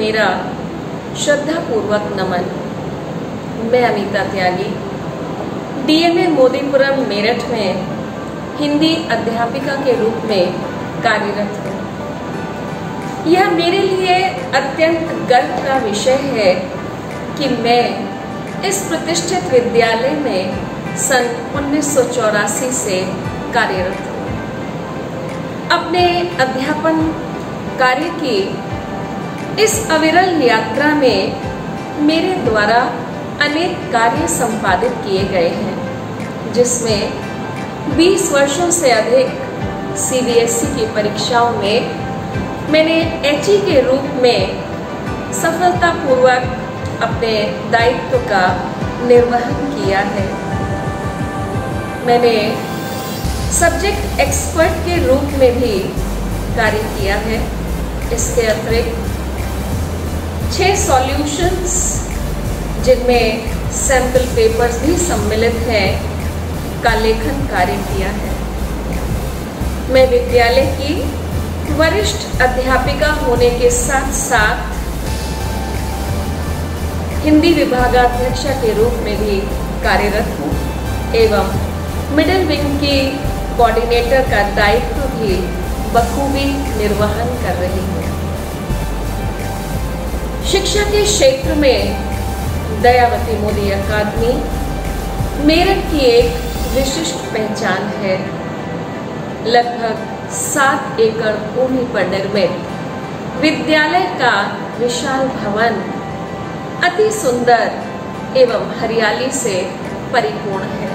मेरा श्रद्धापूर्वक नमन। मैं अमिता त्यागी डीएमए मोदीपुरम मेरठ में हिंदी अध्यापिका के रूप में कार्यरत हूँ। यह मेरे लिए अत्यंत गर्व का विषय है कि मैं इस प्रतिष्ठित विद्यालय में सन उन्नीस सौ चौरासी से कार्यरत हूँ। अपने अध्यापन कार्य की इस अविरल यात्रा में मेरे द्वारा अनेक कार्य संपादित किए गए हैं, जिसमें 20 वर्षों से अधिक सीबीएसई की परीक्षाओं में मैंने एचई के रूप में सफलतापूर्वक अपने दायित्व का निर्वहन किया है। मैंने सब्जेक्ट एक्सपर्ट के रूप में भी कार्य किया है। इसके अतिरिक्त छह सॉल्यूशंस जिनमें सैंपल पेपर्स भी सम्मिलित हैं, का लेखन कार्य किया है। मैं विद्यालय की वरिष्ठ अध्यापिका होने के साथ साथ हिंदी विभागाध्यक्षा के रूप में भी कार्यरत हूँ, एवं मिडिल विंग की कोऑर्डिनेटर का दायित्व भी बखूबी निर्वहन कर रही हूँ। शिक्षा के क्षेत्र में दयावती मोदी अकादमी मेरठ की एक विशिष्ट पहचान है। लगभग सात एकड़ भूमि पर निर्मित विद्यालय का विशाल भवन अति सुंदर एवं हरियाली से परिपूर्ण है।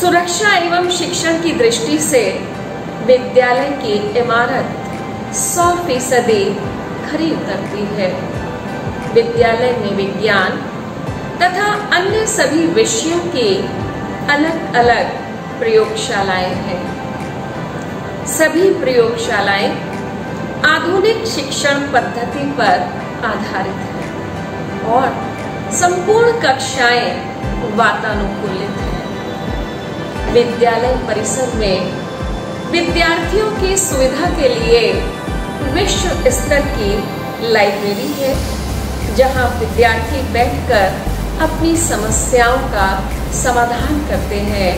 सुरक्षा एवं शिक्षण की दृष्टि से विद्यालय की इमारत 100 फ़ीसदी खरी उतरती है। विद्यालय में विज्ञान तथा अन्य सभी विषयों की अलग अलग प्रयोगशालाएँ हैं। सभी प्रयोगशालाएँ आधुनिक शिक्षण पद्धति पर आधारित है और संपूर्ण कक्षाएँ वातानुकूलित है। विद्यालय परिसर में विद्यार्थियों की सुविधा के लिए विश्व स्तर की लाइब्रेरी है, जहाँ विद्यार्थी बैठकर अपनी समस्याओं का समाधान करते हैं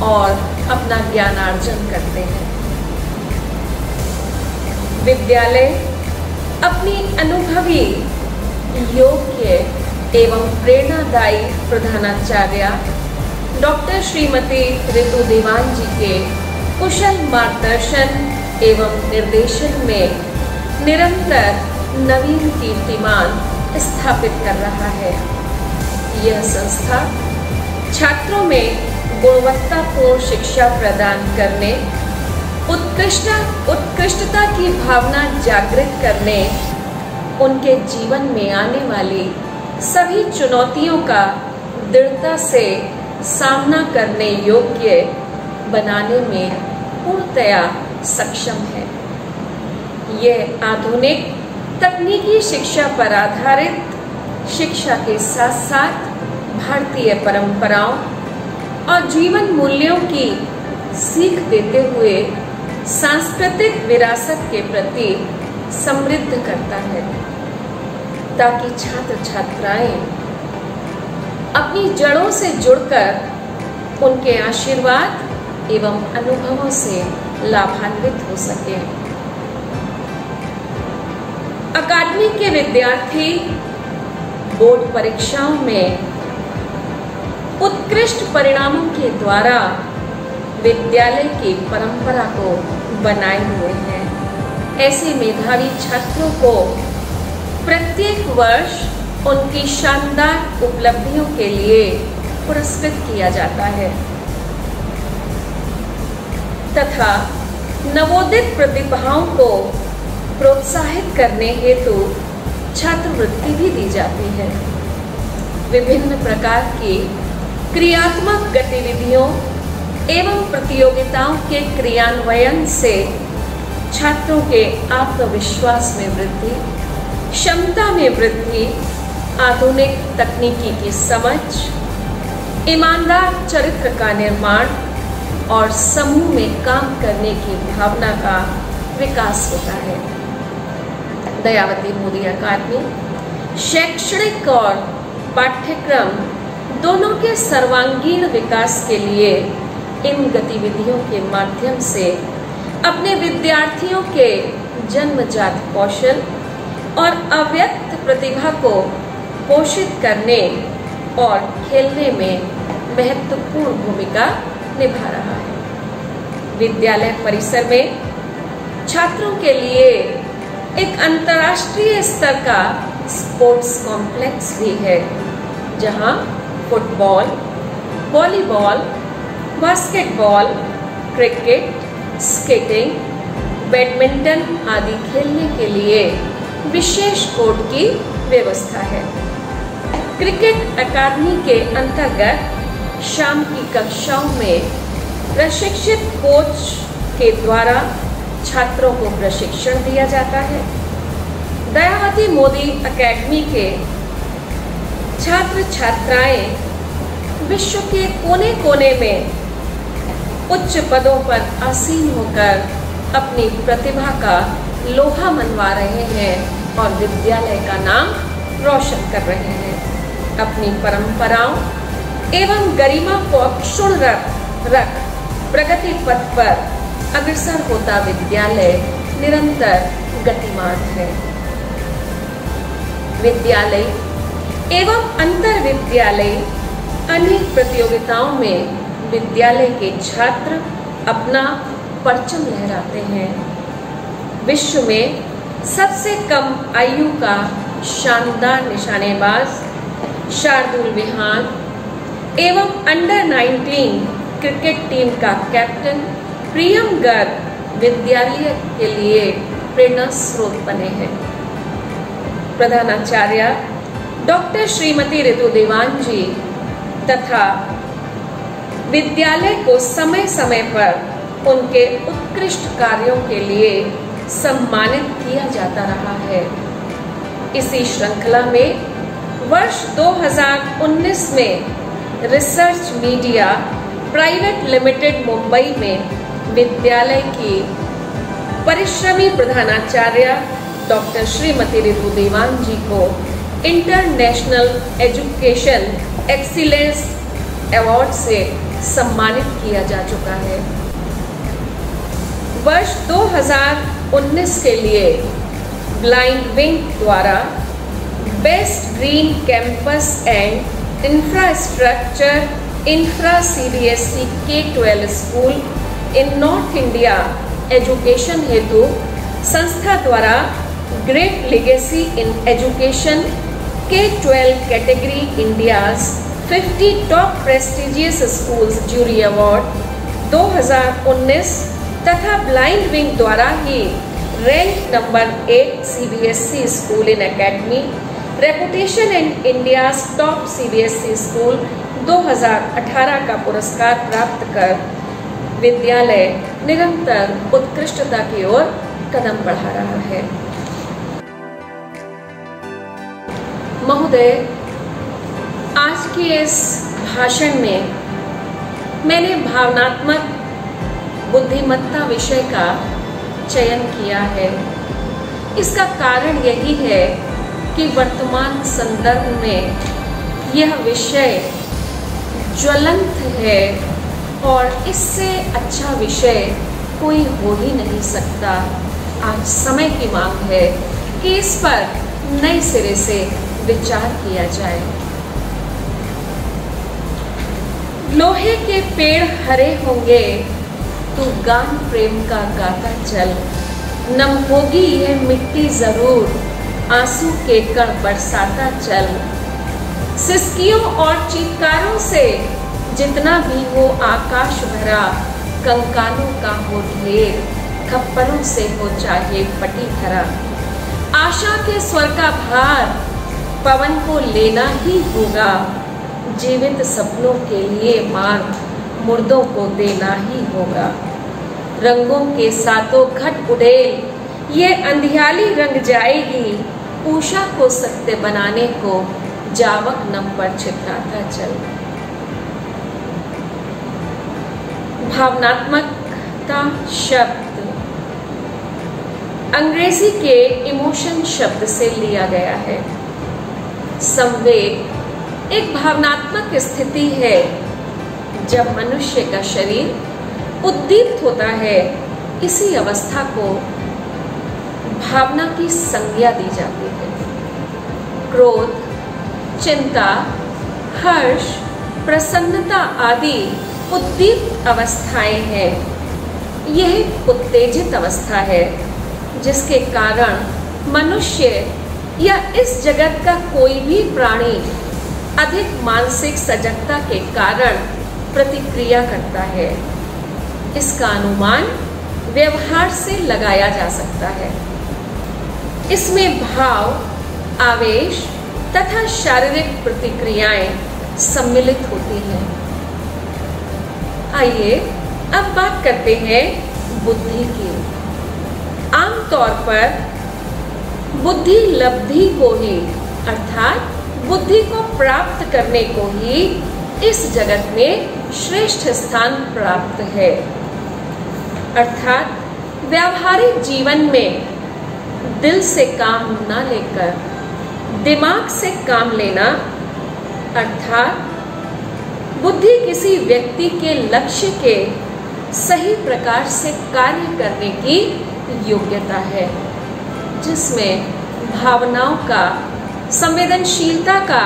और अपना ज्ञानार्जन करते हैं। विद्यालय अपनी अनुभवी, योग्य एवं प्रेरणादायी प्रधानाचार्य डॉक्टर श्रीमती ऋतु देवान जी के कुशल मार्गदर्शन एवं निर्देशन में निरंतर नवीन कीर्तिमान स्थापित कर रहा है। यह संस्था छात्रों में गुणवत्तापूर्ण शिक्षा प्रदान करने, उत्कृष्ट, उत्कृष्टता की भावना जागृत करने, उनके जीवन में आने वाली सभी चुनौतियों का दृढ़ता से सामना करने योग्य बनाने में पूर्णतया सक्षम है। यह आधुनिक तकनीकी शिक्षा पर आधारित शिक्षा के साथ साथ भारतीय परंपराओं और जीवन मूल्यों की सीख देते हुए सांस्कृतिक विरासत के प्रति समृद्ध करता है, ताकि छात्र छात्राएँ अपनी जड़ों से जुड़कर उनके आशीर्वाद एवं अनुभवों से लाभान्वित हो सके। अकादमी के विद्यार्थी बोर्ड परीक्षाओं में उत्कृष्ट परिणामों के द्वारा विद्यालय की परंपरा को बनाए हुए हैं। ऐसे मेधावी छात्रों को प्रत्येक वर्ष उनकी शानदार उपलब्धियों के लिए पुरस्कृत किया जाता है। तथा नवोदित प्रतिभाओं को प्रोत्साहित करने हेतु छात्रवृत्ति भी दी जाती है। विभिन्न प्रकार की क्रियात्मक गतिविधियों एवं प्रतियोगिताओं के क्रियान्वयन से छात्रों के आत्मविश्वास में वृद्धि, क्षमता में वृद्धि, आधुनिक तकनीकी की समझ, ईमानदार चरित्र का निर्माण और समूह में काम करने की भावना का विकास होता है। दयावती मोदी अकादमी, शैक्षणिक और पाठ्यक्रम दोनों के सर्वांगीण विकास के लिए इन गतिविधियों के माध्यम से अपने विद्यार्थियों के जन्मजात कौशल और अव्यक्त प्रतिभा को पोषित करने और खेलने में महत्वपूर्ण भूमिका निभा रहा है। विद्यालय परिसर में छात्रों के लिए एक अंतर्राष्ट्रीय स्तर का स्पोर्ट्स कॉम्प्लेक्स भी है, जहाँ football, volleyball, basketball, cricket, skating, badminton आदि खेलने के लिए विशेष कोर्ट की व्यवस्था है। क्रिकेट अकादमी के अंतर्गत शाम की कक्षाओं में प्रशिक्षित कोच के द्वारा छात्रों को प्रशिक्षण दिया जाता है। दयावती मोदी एकेडमी के छात्र छात्राएँ विश्व के कोने कोने में उच्च पदों पर आसीन होकर अपनी प्रतिभा का लोहा मनवा रहे हैं और विद्यालय का नाम रोशन कर रहे हैं। अपनी परंपराओं एवं गरिमा को अक्षुण रख रख। प्रगति पथ पर अग्रसर होता विद्यालय निरंतर गतिमान है। विद्यालय एवं अंतर विद्यालय अनेक प्रतियोगिताओं में विद्यालय के छात्र अपना परचम लहराते हैं। विश्व में सबसे कम आयु का शानदार निशानेबाज शार्दुल विहान एवं अंडर 19 क्रिकेट टीम का कैप्टन प्रियम गर्ग विद्यालय के लिए प्रेरणा स्रोत बने हैं। प्रधानाचार्य डॉक्टर श्रीमती ऋतु देवान जी तथा विद्यालय को समय समय पर उनके उत्कृष्ट कार्यों के लिए सम्मानित किया जाता रहा है। इसी श्रृंखला में वर्ष 2019 में research media private limited Mumbai में विद्यालय की परिश्रमी प्रधानाचार्य डॉक्टर श्रीमती ऋतु देवान जी को इंटरनेशनल एजुकेशन एक्सीलेंस अवार्ड से सम्मानित किया जा चुका है। वर्ष 2019 के लिए ब्लाइंड विंग द्वारा best green campus and infra CBSE K twelve school in north India education हेतु संस्था द्वारा great legacy in education K twelve category India 50 top prestigious schools jury award 2019 तथा ब्लाइंड विंग द्वारा ही rank number eight CBSE school in academy reputation in India top CBSE school 2018 का पुरस्कार प्राप्त कर विद्यालय निरंतर उत्कृष्टता की ओर कदम बढ़ा रहा है। महोदय, आज के इस भाषण में मैंने भावनात्मक बुद्धिमत्ता विषय का चयन किया है। इसका कारण यही है कि वर्तमान संदर्भ में यह विषय ज्वलंत है और इससे अच्छा विषय कोई हो ही नहीं सकता। आज समय की मांग है कि इस पर नए सिरे से विचार किया जाए। लोहे के पेड़ हरे होंगे तो गान प्रेम का गाता चल। नम होगी यह मिट्टी ज़रूर। आँसू के कण बरसाता चल सिस्कियों और चीतकारों से जितना भी हो आकाश भरा, कंकालों का हो ढेर, खप्परों से हो चाहे पटी भरा आशा के स्वर का भार पवन को लेना ही होगा। जीवित सपनों के लिए मार्ग मुर्दों को देना ही होगा। रंगों के सातों घट उड़े ये अंधियाली रंग जाएगी। उषा को सत्य बनाने को जावक नम पर छिपराता चल। भावनात्मकता शब्द। अंग्रेज़ी के इमोशन शब्द से लिया गया है। संवेग एक भावनात्मक स्थिति है। जब मनुष्य का शरीर उद्दीप्त होता है, इसी अवस्था को भावना की संज्ञा दी जाती है। क्रोध, चिंता, हर्ष, प्रसन्नता आदि उद्दीप्त अवस्थाएँ हैं। यह उत्तेजित अवस्था है, जिसके कारण मनुष्य या इस जगत का कोई भी प्राणी अधिक मानसिक सजगता के कारण प्रतिक्रिया करता है। इसका अनुमान व्यवहार से लगाया जा सकता है। इसमें भाव, आवेश तथा शारीरिक प्रतिक्रियाएँ सम्मिलित होती हैं। आइए अब बात करते हैं बुद्धि की। आमतौर पर बुद्धि लब्धि को ही, अर्थात बुद्धि को प्राप्त करने को ही इस जगत में श्रेष्ठ स्थान प्राप्त है। अर्थात व्यावहारिक जीवन में दिल से काम ना लेकर, दिमाग से काम लेना, अर्थात बुद्धि किसी व्यक्ति के लक्ष्य के सही प्रकार से कार्य करने की योग्यता है, जिसमें भावनाओं का, संवेदनशीलता का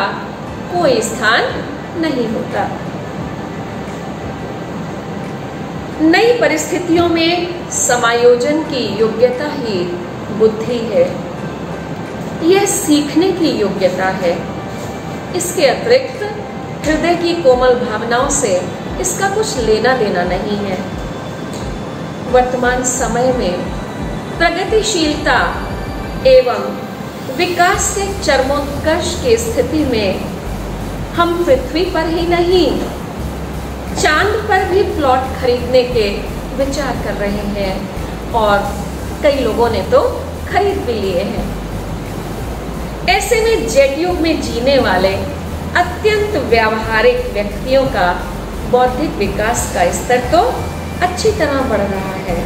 कोई स्थान नहीं होता। नई परिस्थितियों में समायोजन की योग्यता ही बुद्धि है। यह सीखने की योग्यता है। इसके अतिरिक्त, हृदय की कोमल भावनाओं से इसका कुछ लेना देना नहीं है। वर्तमान समय में प्रगतिशीलता एवं विकास से चरमोत्कर्ष की स्थिति में हम पृथ्वी पर ही नहीं, चाँद पर भी प्लॉट खरीदने के विचार कर रहे हैं। और कई लोगों ने तो खरीद भी लिए हैं। ऐसे में जेट में जीने वाले अत्यंत व्यावहारिक व्यक्तियों का बौद्धिक विकास का स्तर तो अच्छी तरह बढ़ रहा है,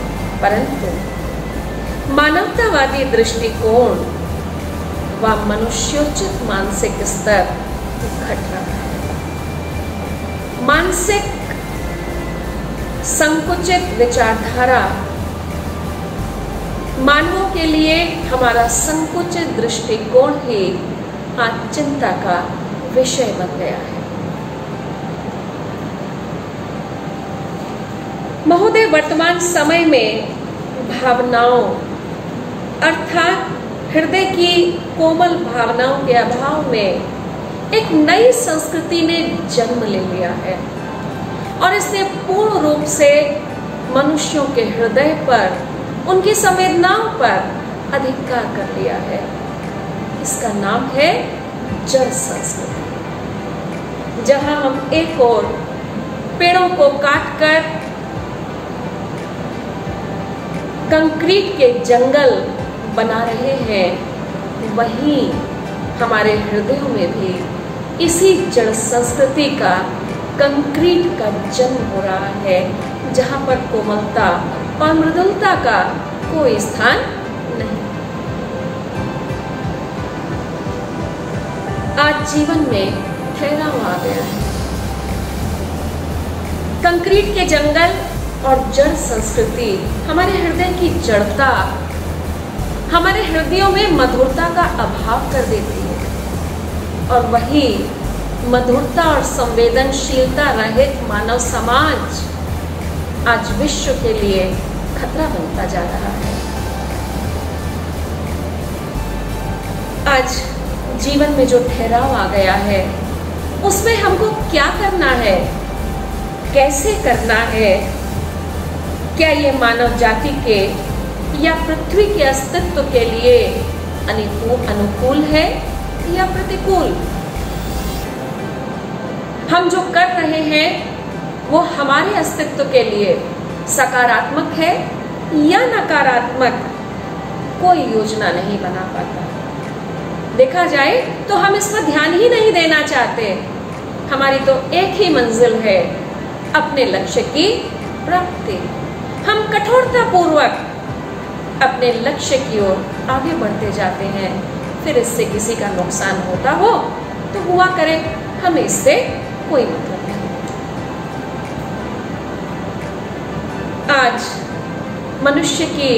परंतु मानवतावादी दृष्टिकोण व मनुष्योचित मानसिक स्तर घट रहा है। मानसिक संकुचित विचारधारा मानवों के लिए हमारा संकुचित दृष्टिकोण ही आज चिंता का विषय बन गया है। महोदय, वर्तमान समय में भावनाओं, अर्थात हृदय की कोमल भावनाओं के अभाव में एक नई संस्कृति ने जन्म ले लिया है और इसने पूर्ण रूप से मनुष्यों के हृदय पर उनकी संवेदनाओं पर अधिकार कर लिया है। इसका नाम है जल संस्कृति। जहाँ हम एक और पेड़ों को काटकर कंक्रीट के जंगल बना रहे हैं, वहीं हमारे हृदयों में भी इसी जड़ संस्कृति का कंक्रीट का जन्म हो रहा है, जहाँ पर कोमलता और मृदुलता का कोई स्थान नहीं। आज जीवन में ठहराव आ गया है। कंक्रीट के जंगल और जड़ संस्कृति हमारे हृदय की जड़ता, हमारे हृदयों में मधुरता का अभाव कर देती है। और वही मधुरता और संवेदनशीलता रहित मानव समाज आज विश्व के लिए खतरा बनता जा रहा है। आज जीवन में जो ठहराव आ गया है, उसमें हमको क्या करना है? कैसे करना है? क्या ये मानव जाति के या पृथ्वी के अस्तित्व के लिए अनुकूल है या प्रतिकूल? हम जो कर रहे हैं, वो हमारे अस्तित्व के लिए सकारात्मक है या नकारात्मक, कोई योजना नहीं बना पाता। देखा जाए तो हम इस पर ध्यान ही नहीं देना चाहते। हमारी तो एक ही मंजिल है अपने लक्ष्य की प्राप्ति। हम कठोरता पूर्वक अपने लक्ष्य की ओर आगे बढ़ते जाते हैं। फिर इससे किसी का नुकसान होता हो तो हुआ करे, हमें इससे कोई मतलब आज मनुष्य के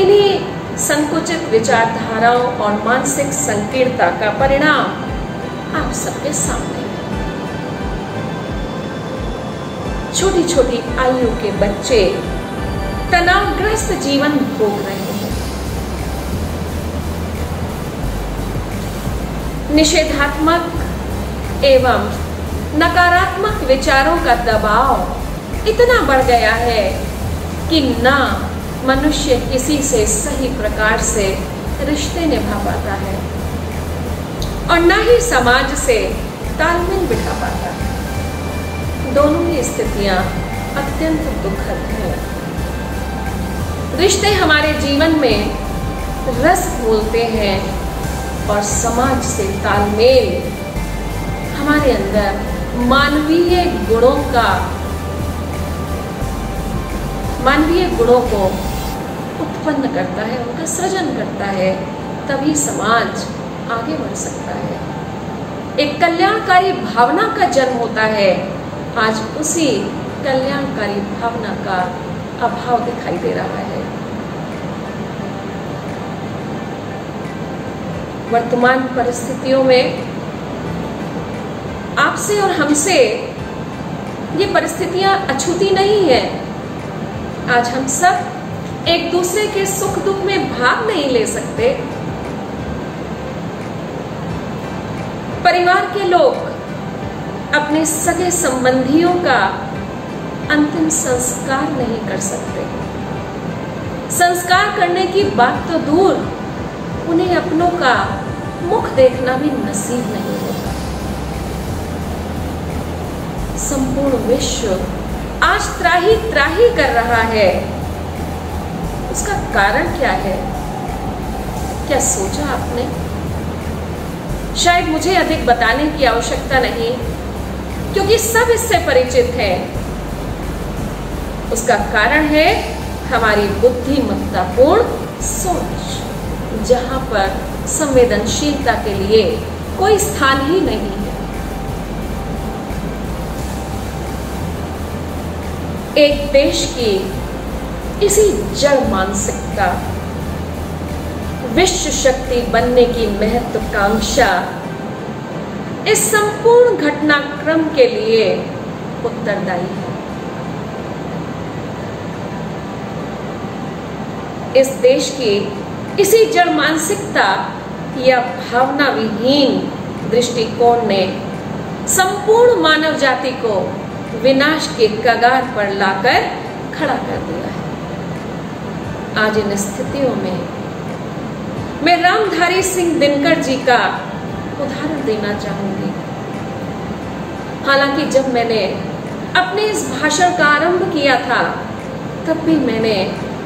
इन्हीं संकुचित विचारधाराओं और मानसिक संकीर्णता का परिणाम आप सबके सामने छोटी छोटी आयु के बच्चे तनावग्रस्त जीवन भोग रहे हैं। निषेधात्मक एवं नकारात्मक विचारों का दबाव इतना बढ़ गया है कि ना मनुष्य किसी से सही प्रकार से रिश्ते निभा पाता है और ना ही समाज से तालमेल बिठा पाता है। दोनों ही स्थितियाँ अत्यंत दुखद हैं। रिश्ते हमारे जीवन में रस बोलते हैं और समाज से तालमेल हमारे अंदर मानवीय गुणों का मानवीय गुणों को उत्पन्न करता है, उनका सृजन करता है, तभी समाज आगे बढ़ सकता है। एक कल्याणकारी भावना का जन्म होता है। आज उसी कल्याणकारी भावना का अभाव दिखाई दे रहा है। वर्तमान परिस्थितियों में आपसे और हमसे ये परिस्थितियाँ अछूती नहीं है। आज हम सब एक दूसरे के सुख दुख में भाग नहीं ले सकते। परिवार के लोग अपने सगे संबंधियों का अंतिम संस्कार नहीं कर सकते। संस्कार करने की बात तो दूर, उन्हें अपनों का मुख देखना भी नसीब नहीं होता। संपूर्ण विश्व आज त्राही त्राही कर रहा है। उसका कारण क्या है? क्या सोचा आपने? शायद मुझे अधिक बताने की आवश्यकता नहीं, क्योंकि सब इससे परिचित है। उसका कारण है हमारी बुद्धिमत्तापूर्ण सोच, जहाँ पर संवेदनशीलता के लिए कोई स्थान ही नहीं। है एक देश की इसी जड़ मानसिकता, विश्व शक्ति बनने की महत्वाकांक्षा, इस संपूर्ण घटनाक्रम के लिए उत्तरदायी है। इस देश की इसी जड़ मानसिकता या भावना विहीन दृष्टिकोण ने संपूर्ण मानव जाति को विनाश के कगार पर लाकर खड़ा कर दिया है। आज इन स्थितियों में मैं रामधारी सिंह दिनकर जी का उदाहरण देना चाहूँगी। हालाँकि जब मैंने अपने इस भाषण का आरंभ किया था, तब भी मैंने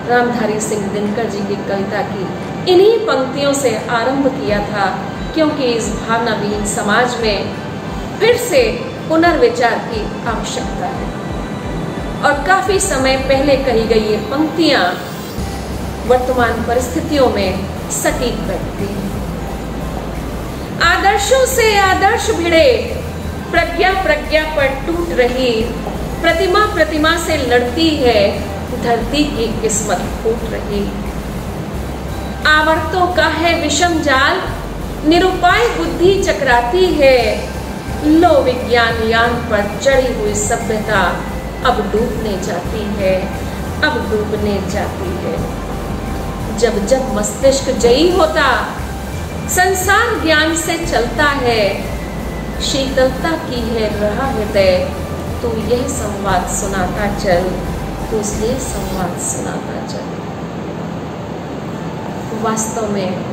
रामधारी सिंह दिनकर जी की कविता की इन्हीं पंक्तियों से आरंभ किया था, क्योंकि इस भावना विहीन समाज में फिर से पुनर्विचार की आवश्यकता है। और काफ़ी समय पहले कही गई ये पंक्तियाँ वर्तमान परिस्थितियों में सटीक बैठती हैं। आदर्शों से आदर्श भिड़े, प्रज्ञा प्रज्ञा पर टूट रही, प्रतिमा प्रतिमा से लड़ती है, धरती की किस्मत फूट रही। आवर्तों का है विषम जाल, निरुपाय बुद्धि चकराती है लो विज्ञान यान पर चढ़ी हुई सभ्यता अब डूबने जाती है, अब डूबने जाती है। जब जब मस्तिष्क जयी होता, संसार ज्ञान से चलता है, शीतलता की है रहा हृदय, तू यह संवाद सुनाता चल, तू ये संवाद सुनाता चल। वास्तव में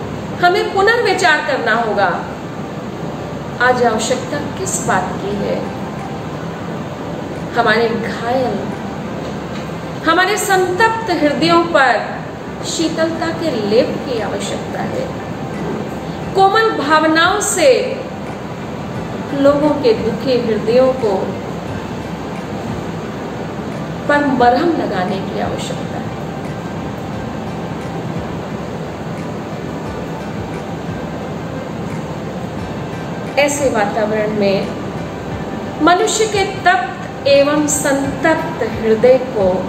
हमें पुनर्विचार करना होगा। आज आवश्यकता किस बात की है? हमारे घायल, हमारे संतप्त हृदयों पर शीतलता के लेप की आवश्यकता है। कोमल भावनाओं से लोगों के दुखी हृदयों को पर मरहम लगाने की आवश्यकता है। ऐसे वातावरण में मनुष्य के तप्त एवं संतप्त हृदय को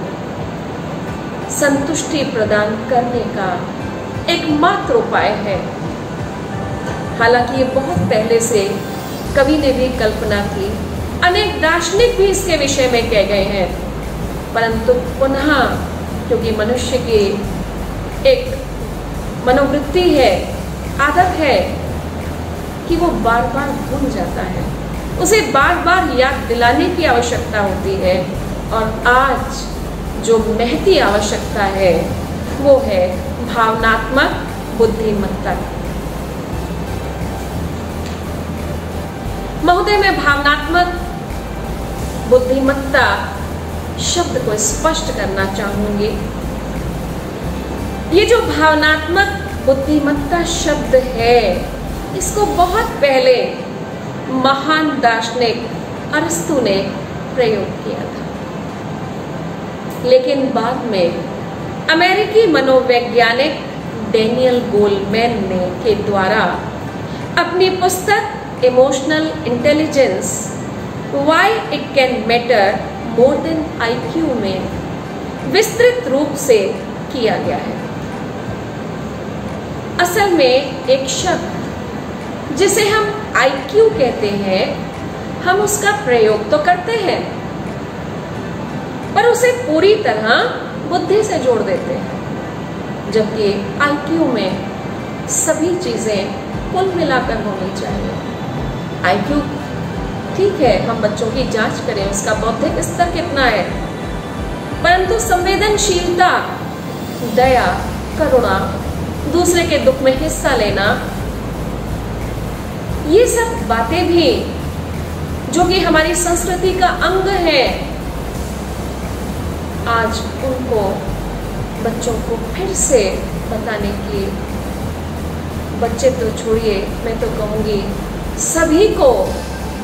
संतुष्टि प्रदान करने का एकमात्र उपाय है। हालाँकि ये बहुत पहले से कवि ने भी कल्पना की। अनेक दार्शनिक भी इसके विषय में कह गए हैं। परंतु पुनः, क्योंकि मनुष्य की एक मनोवृत्ति है, आदत है कि वो बार बार भूल जाता है। उसे बार बार याद दिलाने की आवश्यकता होती है और आज जो महती आवश्यकता है, वो है भावनात्मक बुद्धिमत्ता। महोदय, मैं भावनात्मक बुद्धिमत्ता शब्द को स्पष्ट करना चाहूँगी। ये जो भावनात्मक बुद्धिमत्ता शब्द है इसको बहुत पहले महान दार्शनिक अरस्तु ने प्रयोग किया था। लेकिन बाद में अमेरिकी मनोवैज्ञानिक डेनियल गोलमैन ने के द्वारा अपनी पुस्तक emotional intelligence why it can matter more than IQ में विस्तृत रूप से किया गया है। असल में एक शब्द जिसे हम आईक्यू कहते हैं, हम उसका प्रयोग तो करते हैं, पर उसे पूरी तरह बुद्धि से जोड़ देते हैं, जबकि आईक्यू में सभी चीज़ें कुल मिलाकर होनी चाहिए। आईक्यू ठीक है, हम बच्चों की जाँच करें, उसका बौद्धिक स्तर कितना है, परंतु संवेदनशीलता, दया, करुणा, दूसरे के दुख में हिस्सा लेना ये सब बातें भी, जो कि हमारी संस्कृति का अंग है, आज उनको बच्चों को फिर से बताने की बच्चे तो छोड़िए, मैं तो कहूँगी सभी को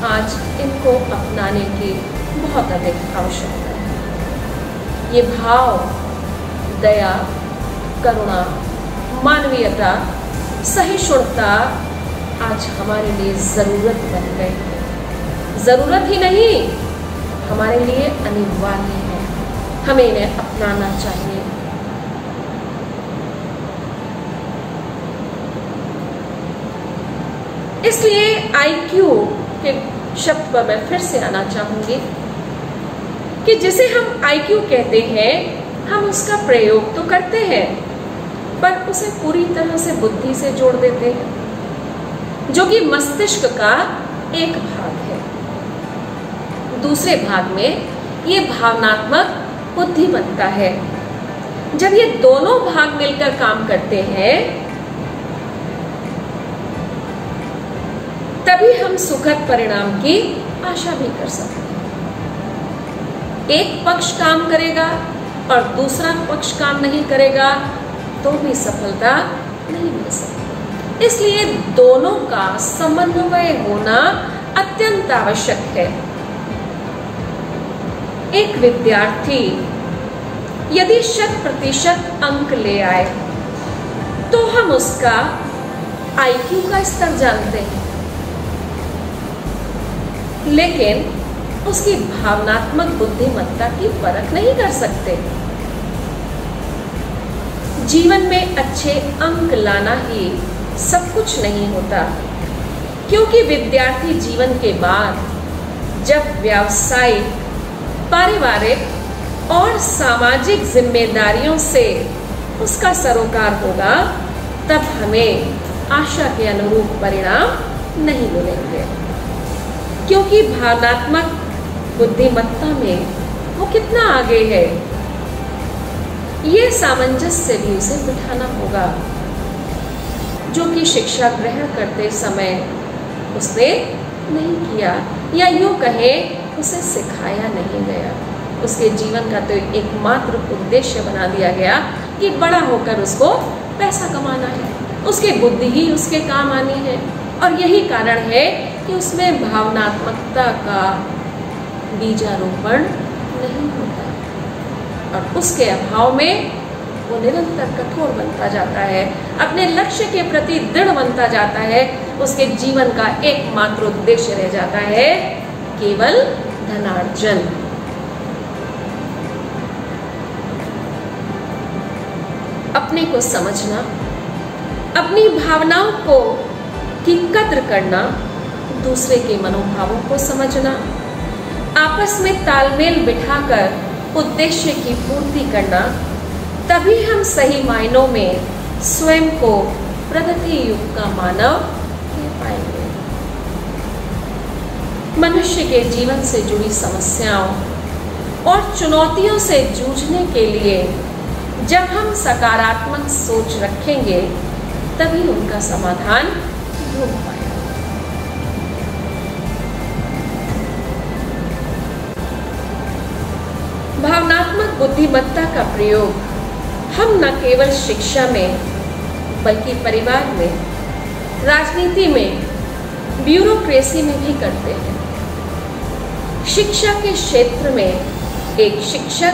आज इनको अपनाने की बहुत अधिक आवश्यकता है। ये भाव, दया, करुणा, मानवीयता, सहिष्णुता आज हमारे लिए ज़रूरत बन गई है। ज़रूरत ही नहीं, हमारे लिए अनिवार्य है। हमें इन्हें अपनाना चाहिए। इसलिए आईक्यू के शब्द पर मैं फिर से आना चाहूँगी कि जिसे हम आईक्यू कहते हैं, हम उसका प्रयोग तो करते हैं, पर उसे पूरी तरह से बुद्धि से जोड़ देते हैं। जो कि मस्तिष्क का एक भाग है। दूसरे भाग में ये भावनात्मक बुद्धि बनता है। जब ये दोनों भाग मिलकर काम करते हैं, तभी हम सुखद परिणाम की आशा भी कर सकते हैं। एक पक्ष काम करेगा और दूसरा पक्ष काम नहीं करेगा तो भी सफलता नहीं मिल सकती। इसलिए दोनों का समन्वय होना अत्यंत आवश्यक है। एक विद्यार्थी यदि शत प्रतिशत अंक ले आए तो हम उसका आईक्यू का स्तर जानते हैं। लेकिन उसकी भावनात्मक बुद्धिमत्ता की परख नहीं कर सकते। जीवन में अच्छे अंक लाना ही सब कुछ नहीं होता। क्योंकि विद्यार्थी जीवन के बाद जब व्यावसायिक पारिवारिक और सामाजिक जिम्मेदारियों से उसका सरोकार होगा, तब हमें आशा के अनुरूप परिणाम नहीं मिलेंगे। क्योंकि भावनात्मक बुद्धिमत्ता में वो कितना आगे है, ये सामंजस्य भी उसे बिठाना होगा। जो कि शिक्षा ग्रहण करते समय उसने नहीं किया, या यूँ कहे, उसे सिखाया नहीं गया। उसके जीवन का तो एकमात्र उद्देश्य बना दिया गया कि बड़ा होकर उसको पैसा कमाना है। उसके बुद्धि ही उसके काम आनी है। और यही कारण है कि उसमें भावनात्मकता का बीजारोपण नहीं होता। और उसके अभाव में वो निरंतर कठोर बनता जाता है, अपने लक्ष्य के प्रति दृढ़ बनता जाता है, उसके जीवन का एकमात्र उद्देश्य रह जाता है केवल धनार्जन। अपने को समझना, अपनी भावनाओं को की कद्र करना, दूसरे के मनोभावों को समझना, आपस में तालमेल बिठाकर उद्देश्य की पूर्ति करना तभी हम सही मायनों में स्वयं को प्रगति युग का मानव कह पाएँगे। मनुष्य के जीवन से जुड़ी समस्याओं और चुनौतियों से जूझने के लिए जब हम सकारात्मक सोच रखेंगे, तभी उनका समाधान ढूंढ पाएगा। भावनात्मक बुद्धिमत्ता का प्रयोग हम न केवल शिक्षा में, बल्कि परिवार में, राजनीति में, ब्यूरोक्रेसी में भी करते हैं। शिक्षा के क्षेत्र में एक शिक्षक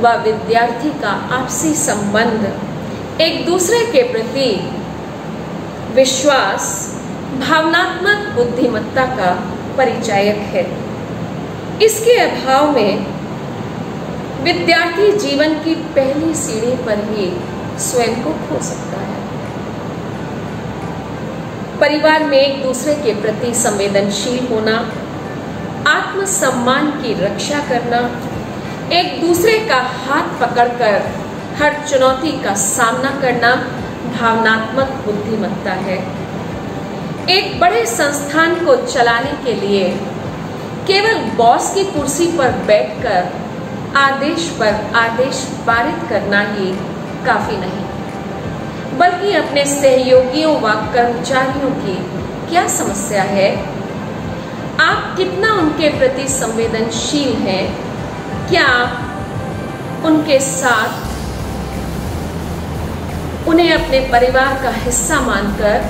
व विद्यार्थी का आपसी संबंध एक दूसरे के प्रति विश्वास, भावनात्मक बुद्धिमत्ता का परिचायक है। इसके अभाव में विद्यार्थी जीवन की पहली सीढ़ी पर ही स्वयं को खो सकता है। परिवार में एक दूसरे के प्रति संवेदनशील होना, आत्मसम्मान की रक्षा करना, एक दूसरे का हाथ पकड़कर हर चुनौती का सामना करना भावनात्मक बुद्धिमत्ता है। एक बड़े संस्थान को चलाने के लिए केवल बॉस की कुर्सी पर बैठकर आदेश पर आदेश पारित करना ही काफ़ी नहीं। बल्कि अपने सहयोगियों व कर्मचारियों की क्या समस्या है? आप कितना उनके प्रति संवेदनशील हैं? क्या उनके साथ उन्हें अपने परिवार का हिस्सा मानकर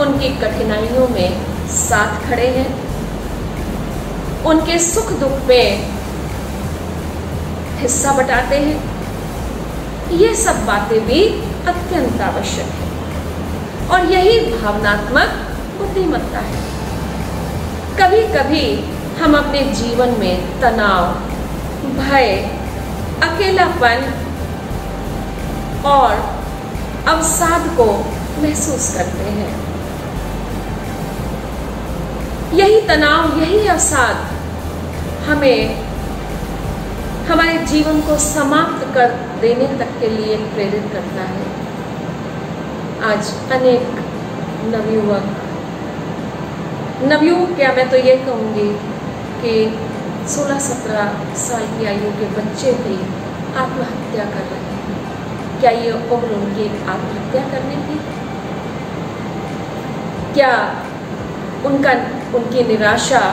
उनकी कठिनाइयों में साथ खड़े हैं? उनके सुख दुख में हिस्सा बटाते हैं। ये सब बातें भी अत्यंत आवश्यक है। और यही भावनात्मक बुद्धिमत्ता है। कभी कभी हम अपने जीवन में तनाव, भय, अकेलापन और अवसाद को महसूस करते हैं। यही तनाव, यही अवसाद हमें हमारे जीवन को समाप्त कर देने तक के लिए प्रेरित करता है। आज अनेक नवयुवक नवयुवक क्या मैं तो ये कहूँगी कि 16-17 साल की आयु के बच्चे भी आत्महत्या कर रहे हैं। क्या ये उम्र उनकी आत्महत्या करने की? क्या उनका, उनकी निराशा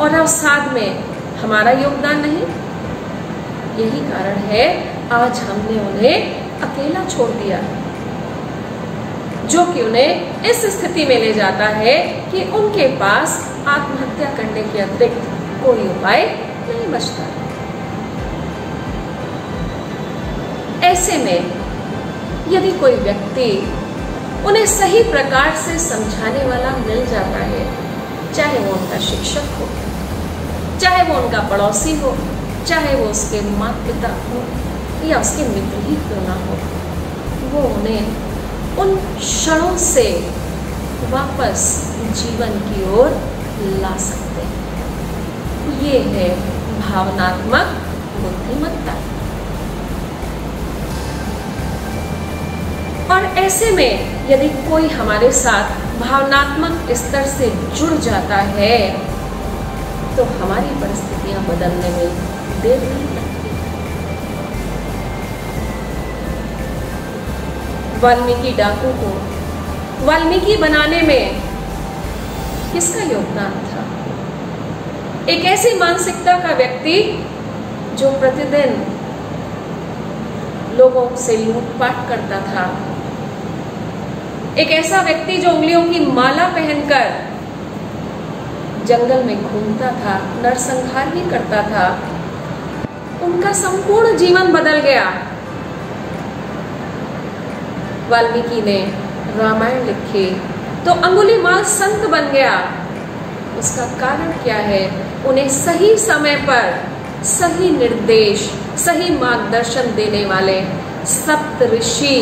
और अवसाद में हमारा योगदान नहीं? यही कारण है, आज हमने उन्हें अकेला छोड़ दिया। जो कि उन्हें इस स्थिति में ले जाता है कि उनके पास आत्महत्या करने के अतिरिक्त कोई उपाय नहीं बचता। ऐसे में, यदि कोई व्यक्ति उन्हें सही प्रकार से समझाने वाला मिल जाता है, चाहे वो उनका शिक्षक हो, चाहे वो उनका पड़ोसी हो चाहे वो उसके माता पिता हो या उसके मित्र ही क्यों ना हो। वो उन्हें उन क्षणों से वापस जीवन की ओर ला सकते हैं। ये है भावनात्मक बुद्धिमत्ता। और ऐसे में यदि कोई हमारे साथ भावनात्मक स्तर से जुड़ जाता है तो हमारी परिस्थितियाँ बदलने में वाल्मीकि डाकू को। वाल्मीकि बनाने में किसका योगदान था? एक ऐसी मानसिकता का व्यक्ति जो प्रतिदिन लोगों से लूटपाट करता था। एक ऐसा व्यक्ति जो उंगलियों की माला पहनकर जंगल में घूमता था, नरसंहार भी करता था। उनका संपूर्ण जीवन बदल गया। वाल्मीकि ने रामायण लिखे तो अंगुली माल संत बन गया। उसका कारण क्या है? उन्हें सही समय पर सही निर्देश, सही मार्गदर्शन देने वाले सप्त ऋषि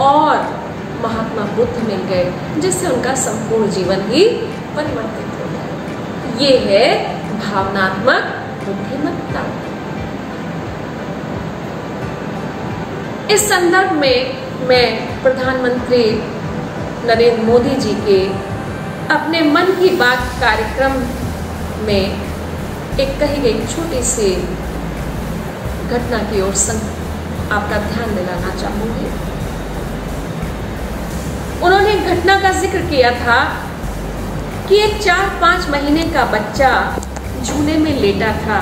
और महात्मा बुद्ध मिल गए, जिससे उनका संपूर्ण जीवन ही परिवर्तित हो गया। ये है भावनात्मक बुद्धिमत्ता। इस संदर्भ में मैं प्रधानमंत्री नरेंद्र मोदी जी के अपने मन की बात कार्यक्रम में एक कही गई छोटी सी घटना की ओर संग आपका ध्यान दिलाना चाहूँगी। उन्होंने घटना का ज़िक्र किया था कि एक चार पाँच महीने का बच्चा झूले में लेटा था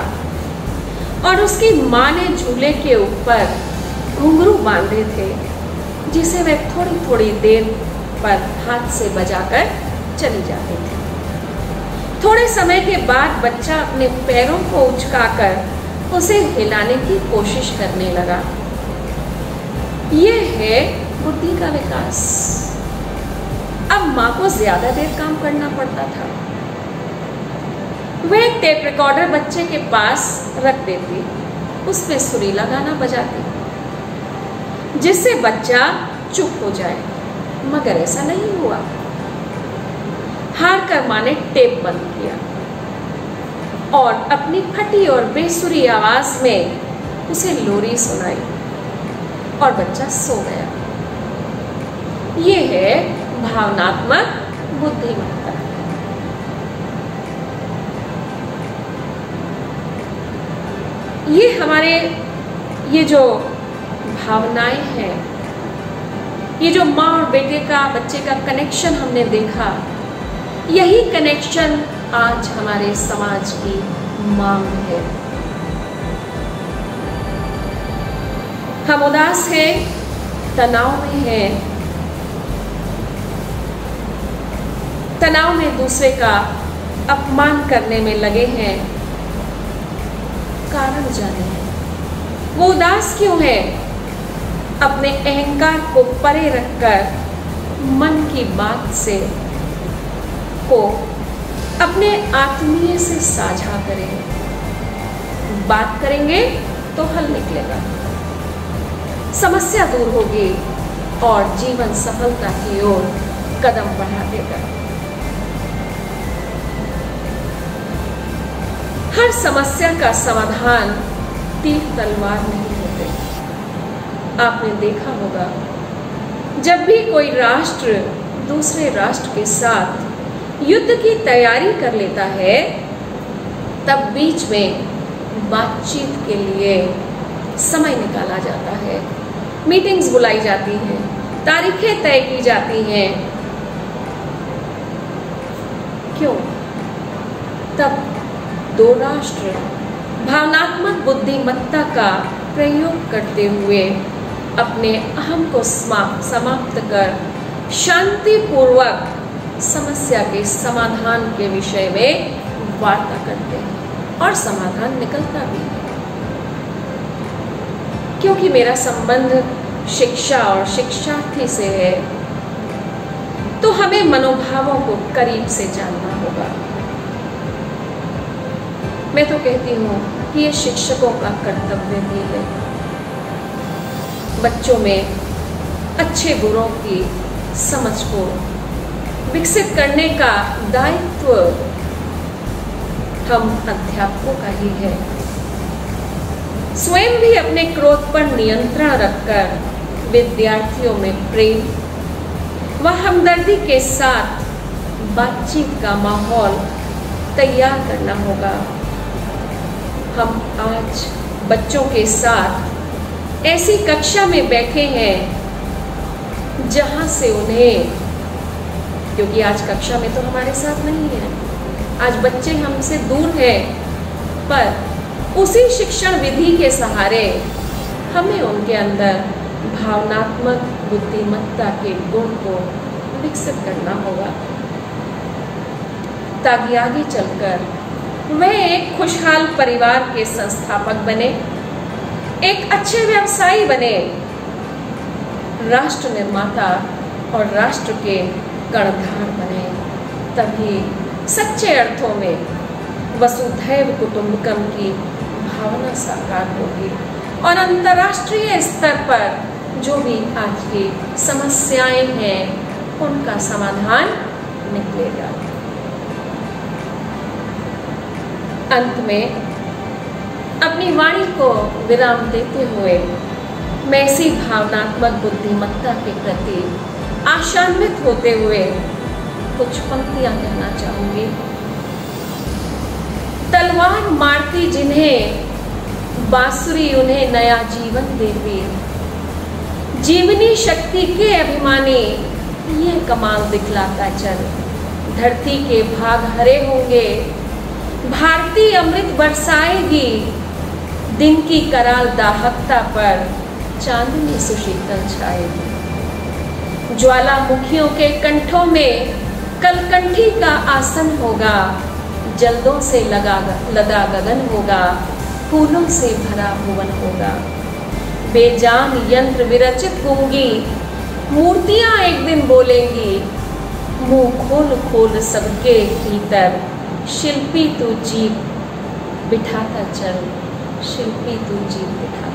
और उसकी माँ ने झूले के ऊपर घुंघरू बांधे थे, जिसे वह थोड़ी थोड़ी देर पर हाथ से बजाकर चली जाती थी। थोड़े समय के बाद बच्चा अपने पैरों को उचकाकर उसे हिलाने की कोशिश करने लगा। यह है बुद्धि का विकास। अब माँ को ज़्यादा देर काम करना पड़ता था। एक टेप रिकॉर्डर बच्चे के पास रख देती, उसमें सुरीला गाना बजाती। जिससे बच्चा चुप हो जाए। मगर ऐसा नहीं हुआ। हार कर माँ ने टेप बंद किया और अपनी फटी और बेसुरी आवाज़ में उसे लोरी सुनाई और बच्चा सो गया। ये है भावनात्मक बुद्धिमत्ता। ये हमारे, ये जो भावनाएँ हैं। ये जो माँ और बेटे का, बच्चे का कनेक्शन हमने देखा, यही कनेक्शन आज हमारे समाज की मांग है। हम उदास हैं, तनाव में हैं। तनाव में दूसरे का अपमान करने में लगे हैं। कारण जाने वो उदास क्यों है? अपने अहंकार को परे रखकर मन की बात से को अपने आत्मीय से साझा करें। बात करेंगे तो हल निकलेगा। समस्या दूर होगी और जीवन सफलता की ओर कदम बढ़ा देगा हर समस्या का समाधान तीर तलवार नहीं। आपने देखा होगा। जब भी कोई राष्ट्र दूसरे राष्ट्र के साथ युद्ध की तैयारी कर लेता है, तब बीच में बातचीत के लिए समय निकाला जाता है। मीटिंग्स बुलाई जाती हैं, तारीखें तय की जाती हैं। क्यों? तब दो राष्ट्र भावनात्मक बुद्धिमत्ता का प्रयोग करते हुए अपने अहम को समाप्त कर शांतिपूर्वक समस्या के समाधान के विषय में वार्ता करते हैं और समाधान निकलता भी है। क्योंकि मेरा संबंध शिक्षा और शिक्षार्थी से है तो हमें मनोभावों को करीब से जानना होगा। मैं तो कहती हूँ कि ये शिक्षकों का कर्तव्य भी है। बच्चों में अच्छे बुरों की समझ को विकसित करने का दायित्व हम अध्यापकों का ही है। स्वयं भी अपने क्रोध पर नियंत्रण रखकर विद्यार्थियों में प्रेम व हमदर्दी के साथ बातचीत का माहौल तैयार करना होगा। हम आज बच्चों के साथ ऐसी कक्षा में बैठे हैं जहाँ से उन्हें, क्योंकि आज कक्षा में तो हमारे साथ नहीं है, आज बच्चे हमसे दूर हैं, पर उसी शिक्षण विधि के सहारे हमें उनके अंदर भावनात्मक बुद्धिमत्ता के गुण को विकसित करना होगा, ताकि आगे चलकर वह एक खुशहाल परिवार के संस्थापक बने। एक अच्छे व्यवसायी बने। राष्ट्र निर्माता और राष्ट्र के कर्णधार बने। तभी सच्चे अर्थों में वसुधैव कुटुंबकम की भावना साकार होगी और अंतर्राष्ट्रीय स्तर पर जो भी आज की समस्याएँ हैं, उनका समाधान निकलेगा। अंत में अपनी वाणी को विराम देते हुए मैं इसी भावनात्मक बुद्धिमत्ता के प्रति आशान्वित होते हुए कुछ पंक्तियाँ कहना चाहूँगी। तलवार मारती जिन्हें बांसुरी उन्हें नया जीवन देती। जीवनी शक्ति के अभिमानी ये कमाल दिखलाता चल। धरती के भाग हरे होंगे। भारतीय अमृत बरसाएगी दिन की कराल दाहकता पर चांदनी सुशीतल छाएगी। ज्वालामुखियों के कंठों में कलकंठी का आसन होगा, जल्दों से लगा लदा गगन होगा, फूलों से भरा भुवन होगा। बेजान यंत्र विरचित होंगी, मूर्तियाँ एक दिन बोलेंगी, मुँह खोल खोल सबके भीतर शिल्पी तू जीव बिठाता चल। शिल्पी तू जीव बिठा